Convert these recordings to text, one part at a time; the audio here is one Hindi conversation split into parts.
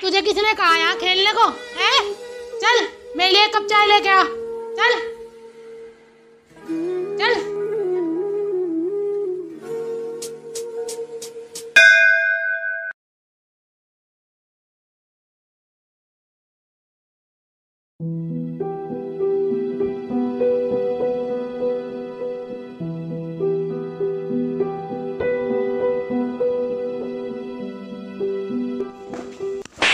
तुझे किसने कहा यहाँ खेलने को? है? चल, मेरे लिए कप चाय लेके आ। चल। चल।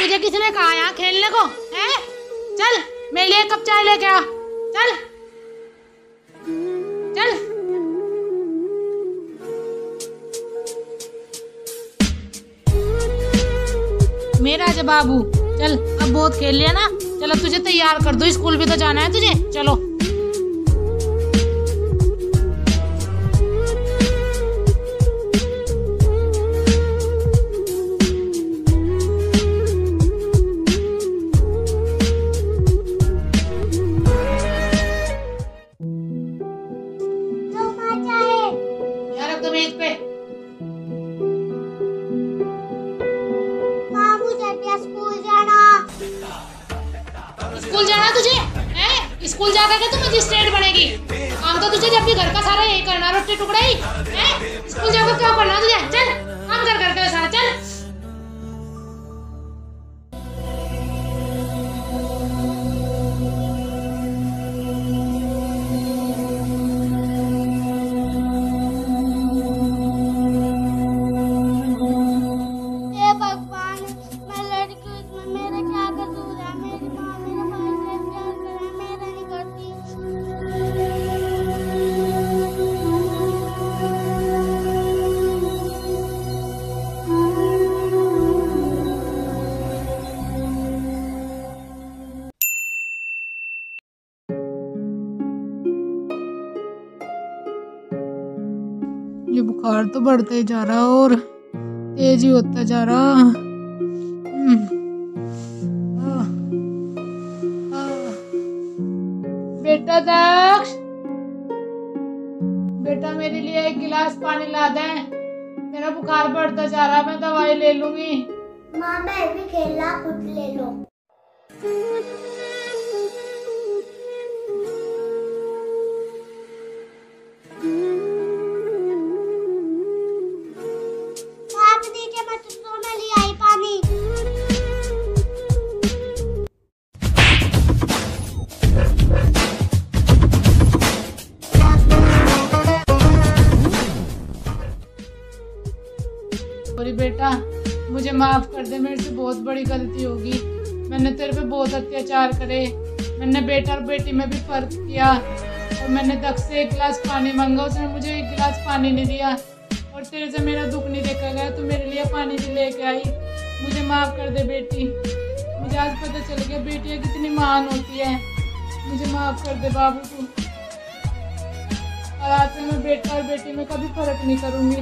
तुझे किसने कहा यहाँ खेलने को? है? चल, मेरे लिए कप चाय लेके आ। चल। चल। मेरा जब बाबू चल, अब बहुत खेल लिया ना। चलो तुझे तैयार कर दो। स्कूल भी तो जाना है तुझे। चलो। स्कूल जाना तुझे? स्कूल जा करके तू मजिस्ट्रेट बनेगी। हम तो तुझे जब भी घर का सारा यही करना रोटी टुकड़ा हैं ये बुखार तो बढ़ते ही जा रहा और तेज ही होता जा रहा हम्म। आह, आह। बेटा दक्ष बेटा मेरे लिए एक गिलास पानी ला दे मेरा बुखार बढ़ता जा रहा मैं दवाई ले लूँगी माँ भी खेलना खुद ले लो बेटा, मुझे माफ़ कर दे, मेरे से बहुत बड़ी गलती होगी। मैंने तेरे पे बहुत अत्याचार करे। मैंने बेटा और बेटी में भी फ़र्क किया और मैंने दक्ष से एक गिलास पानी मांगा, उसने मुझे एक गिलास पानी नहीं दिया और तेरे से मेरा दुख नहीं देखा गया। तो मेरे लिए पानी भी लेके आई। मुझे माफ़ कर दे बेटी। मुझे आज पता चल गया बेटियाँ कितनी महान होती है। मुझे माफ़ कर दे बाबू तू। और आज से मैं बेटा और बेटी में कभी फ़र्क नहीं करूँगी।